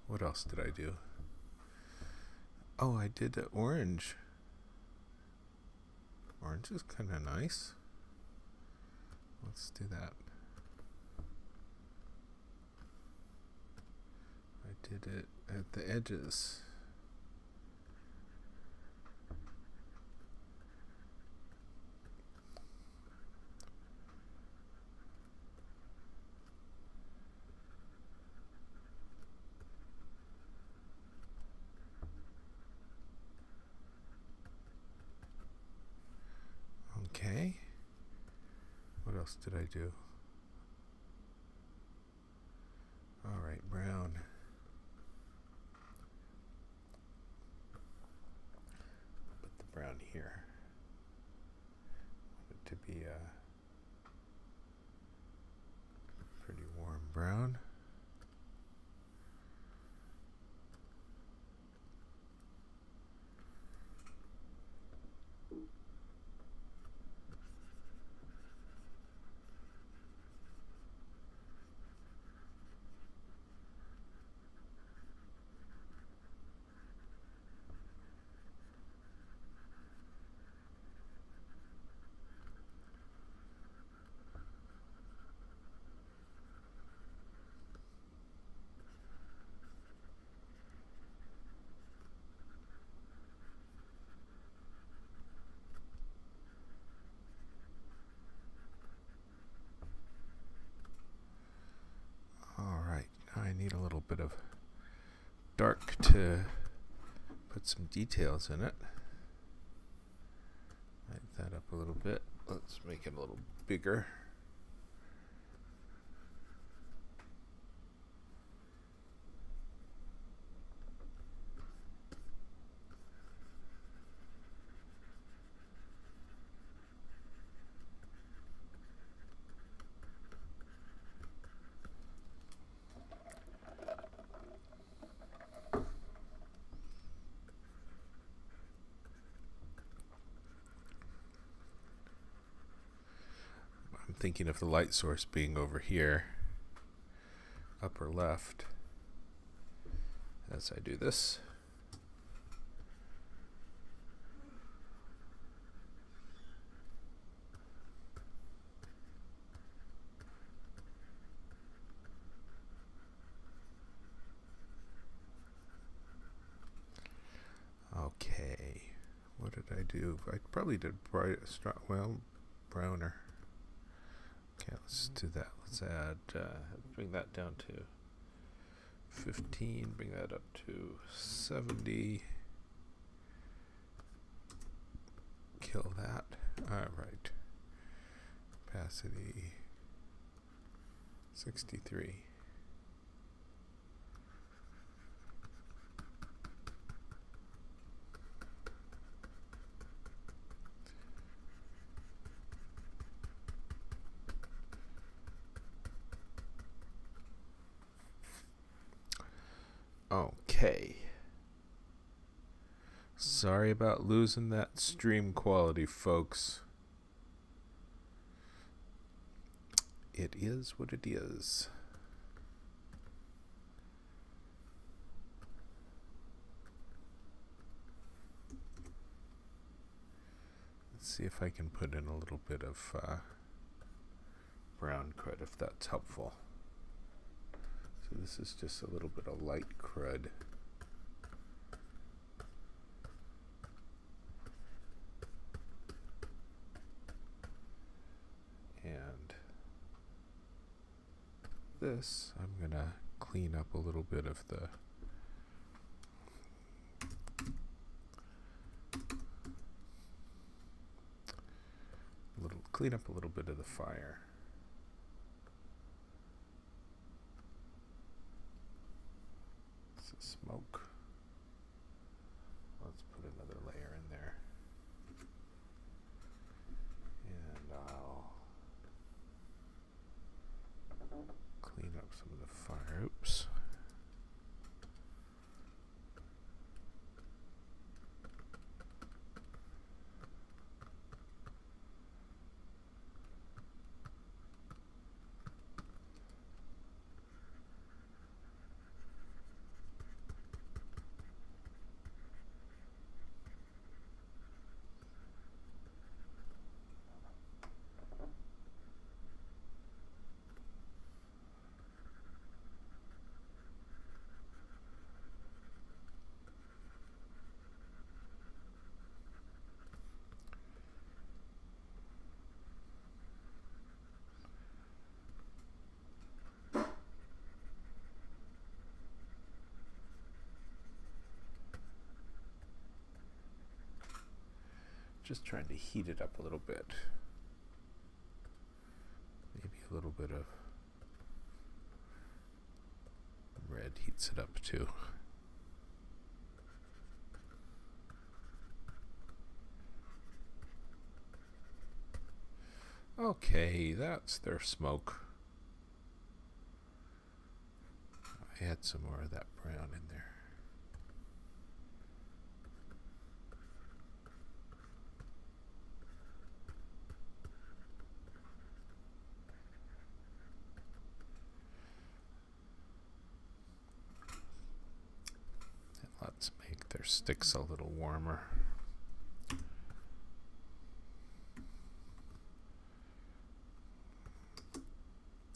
What else did I do? Oh, I did the orange. Orange is kind of nice. Let's do that. I did it at the edges. else did I do? All right, brown. Put the brown here. Want it to be a pretty warm brown. need a little bit of dark to put some details in it. Light that up a little bit. Let's make it a little bigger. Thinking of the light source being over here, upper left, as I do this. Okay, what did I do? I probably did bright, well, browner. Okay, let's do that. Let's add, uh, bring that down to 15, bring that up to 70. Kill that. All right. Opacity 63. Okay. Sorry about losing that stream quality, folks. It is what it is. Let's see if I can put in a little bit of uh, brown crud if that's helpful. So this is just a little bit of light crud. And this, I'm going to clean up a little bit of the little clean up a little bit of the fire. smoke. Let's put another layer in there. And I'll clean up some of the fire. Oops. Just trying to heat it up a little bit. Maybe a little bit of red heats it up too. Okay, that's their smoke. I had some more of that brown in there. Their sticks a little warmer.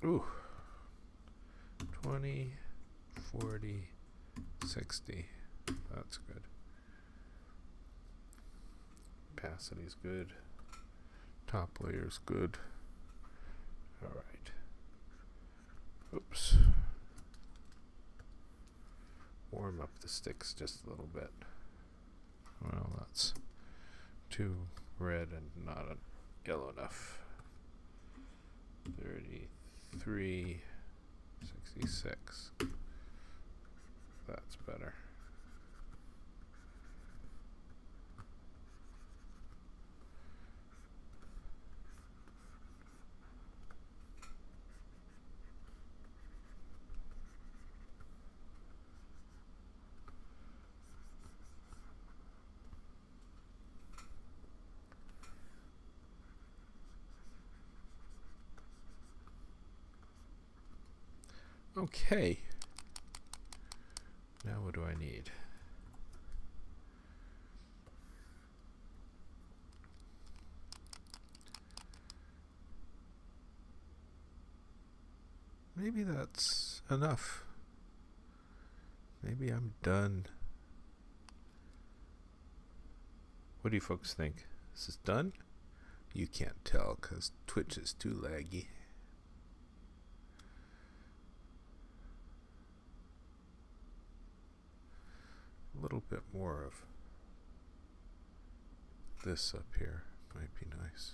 Ooh. 20, 40, 60. That's good. Opacity's good. Top layer's good. All right. Oops warm up the sticks just a little bit. Well, that's too red and not yellow enough. 33, 66. That's better. Okay. Now what do I need? Maybe that's enough. Maybe I'm done. What do you folks think? This is this done? You can't tell because Twitch is too laggy. Little bit more of this up here might be nice.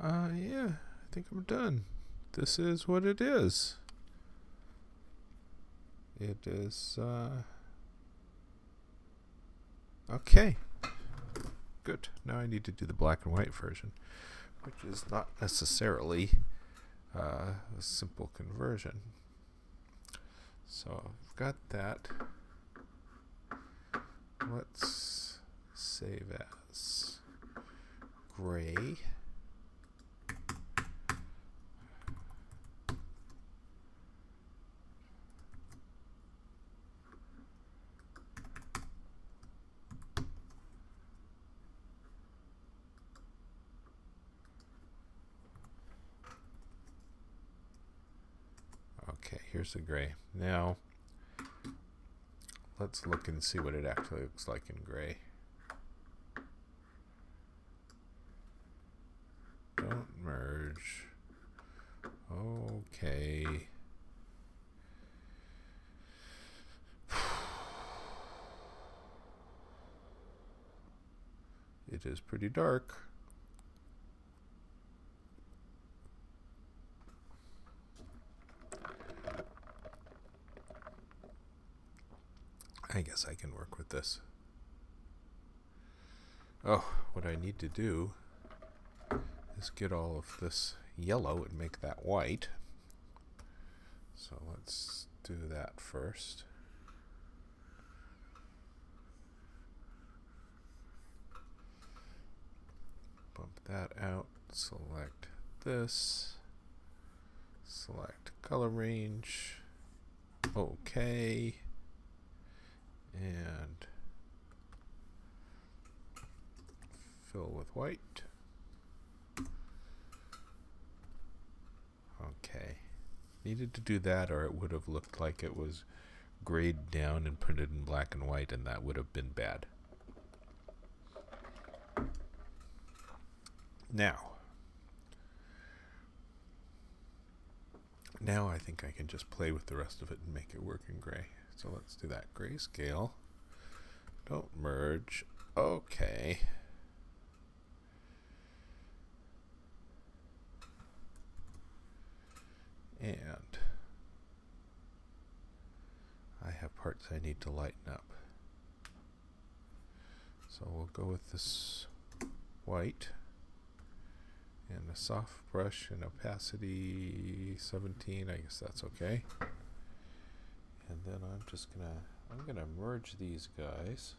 Uh, yeah, I think I'm done. This is what it is. It is, uh, okay. Good. Now I need to do the black and white version, which is not necessarily uh, a simple conversion. So I've got that. Let's save as gray. Okay, here's the gray. Now, let's look and see what it actually looks like in gray. Don't merge. Okay. It is pretty dark. I guess I can work with this. Oh, what I need to do is get all of this yellow and make that white. So let's do that first. Bump that out, select this, select color range, okay and fill with white. Okay. Needed to do that or it would have looked like it was grayed down and printed in black and white and that would have been bad. Now, now I think I can just play with the rest of it and make it work in gray. So let's do that. Grayscale. Don't merge. Okay. And I have parts I need to lighten up. So we'll go with this white and a soft brush and opacity 17. I guess that's okay and then I'm just gonna I'm gonna merge these guys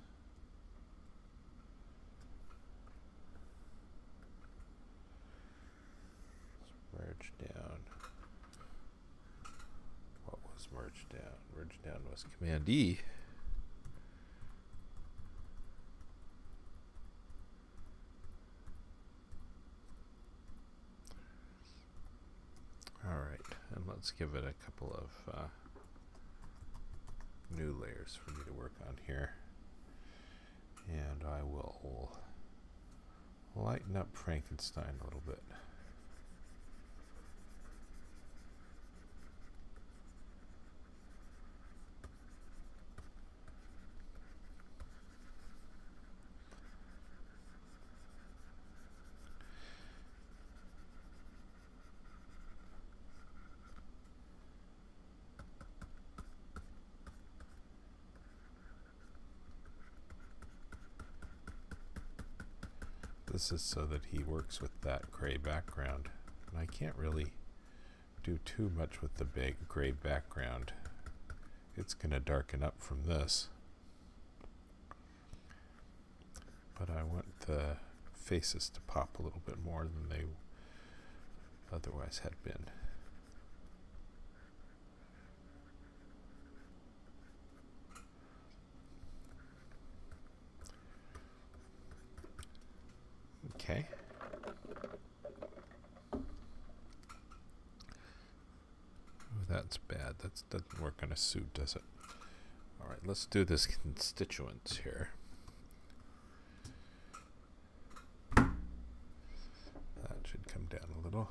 merge down what was merge down merge down was command E all right and let's give it a couple of uh, new layers for me to work on here. And I will lighten up Frankenstein a little bit. Is so that he works with that gray background And I can't really do too much with the big gray background. It's going to darken up from this. But I want the faces to pop a little bit more than they otherwise had been. Okay. That's bad. That doesn't work on a suit, does it? All right, let's do this constituents here. That should come down a little.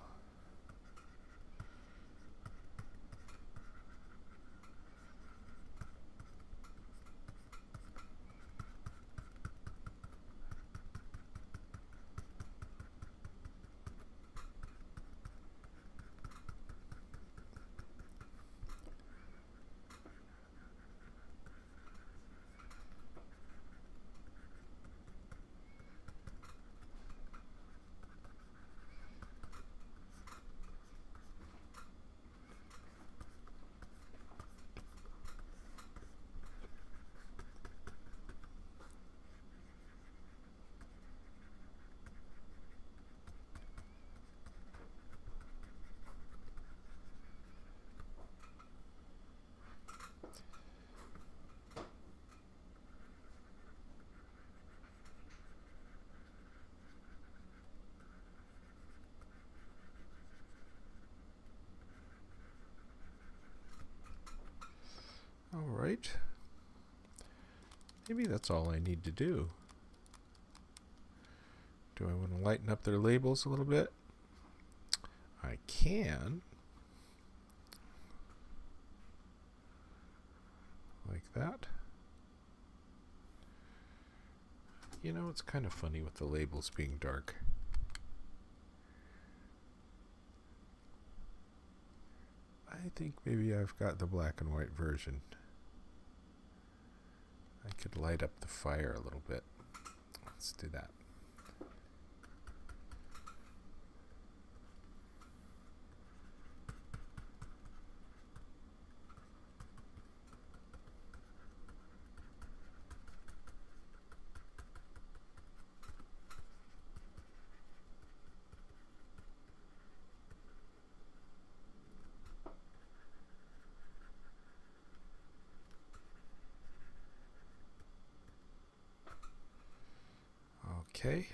All right. Maybe that's all I need to do. Do I want to lighten up their labels a little bit? I can. Like that. You know, it's kind of funny with the labels being dark. I think maybe I've got the black and white version. I could light up the fire a little bit. Let's do that. Okay.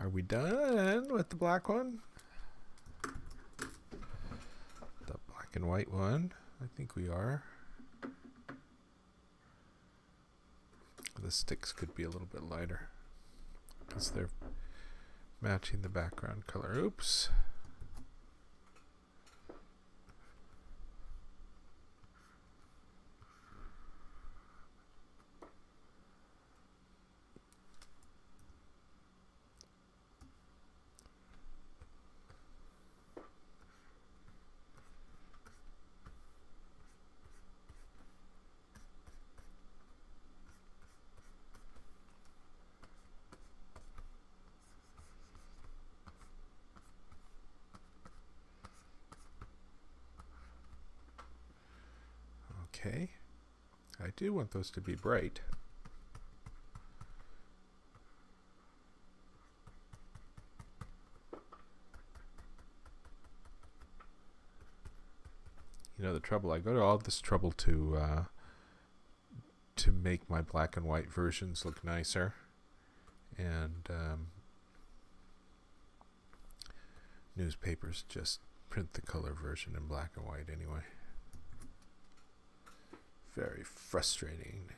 Are we done with the black one? The black and white one? I think we are. The sticks could be a little bit lighter because they're matching the background color. Oops. Okay. I do want those to be bright. You know the trouble, I go to all this trouble to uh, to make my black and white versions look nicer. And um, newspapers just print the color version in black and white anyway very frustrating.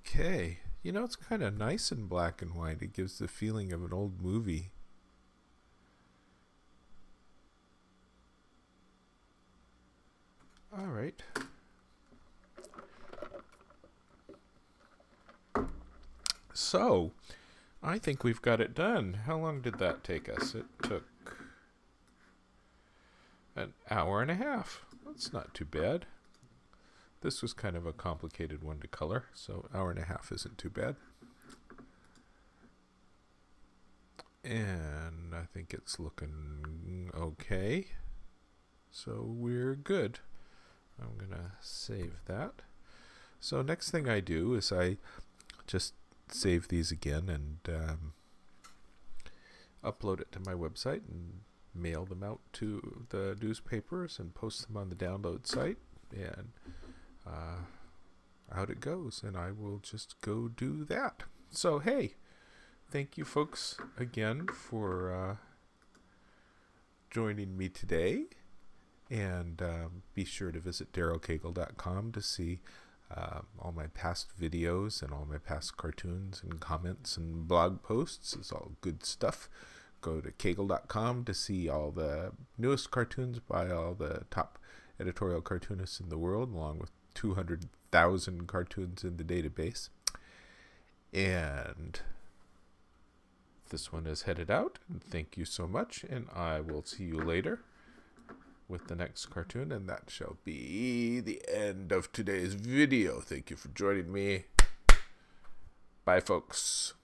Okay. You know, it's kind of nice in black and white. It gives the feeling of an old movie. All right. So, I think we've got it done. How long did that take us? It took an hour and a half. That's not too bad. This was kind of a complicated one to color, so hour and a half isn't too bad. And I think it's looking okay. So we're good. I'm going to save that. So next thing I do is I just save these again and um, upload it to my website and mail them out to the newspapers and post them on the download site and uh, out it goes and I will just go do that. So hey, thank you folks again for uh, joining me today and um, be sure to visit darylcagle.com to see um, all my past videos and all my past cartoons and comments and blog posts. It's all good stuff. Go to cagle.com to see all the newest cartoons by all the top editorial cartoonists in the world, along with 200,000 cartoons in the database. And this one is headed out. Thank you so much, and I will see you later with the next cartoon, and that shall be the end of today's video. Thank you for joining me. Bye, folks.